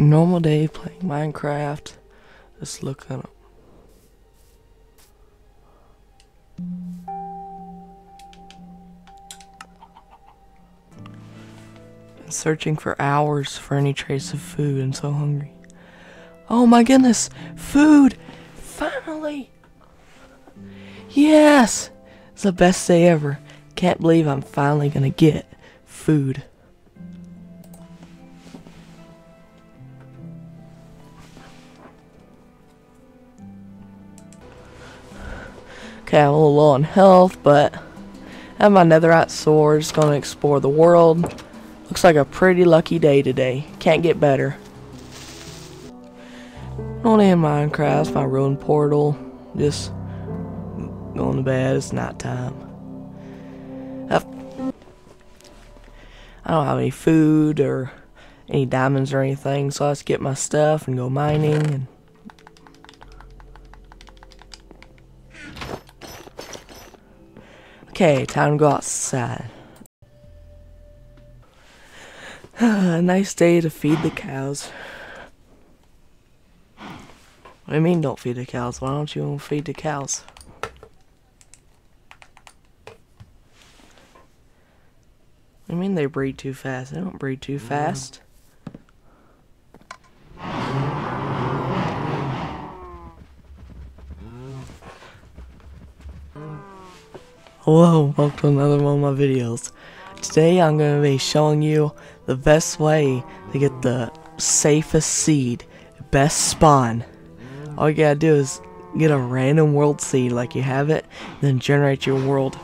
Normal day playing Minecraft. Just looking up. Been searching for hours for any trace of food and so hungry. Oh my goodness! Food! Finally! Yes! It's the best day ever. Can't believe I'm finally gonna get food. Okay, I'm a little low on health, but I have my netherite sword. Just gonna explore the world. Looks like a pretty lucky day today. Can't get better. Only in Minecraft, my ruined portal. Just going to bed. It's night time. I've, I don't have any food or any diamonds or anything, so I just get my stuff and go mining and Okay, time to go outside. A nice day to feed the cows. What do you mean don't feed the cows? Why don't you feed the cows? I mean they breed too fast. They don't breed too fast. Hello, welcome to another one of my videos. Today I'm going to be showing you the best way to get the safest seed, best spawn. All you gotta do is get a random world seed like you have it, then generate your world.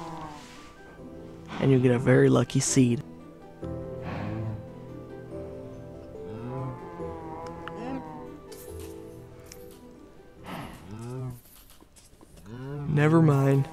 And you get a very lucky seed. Never mind.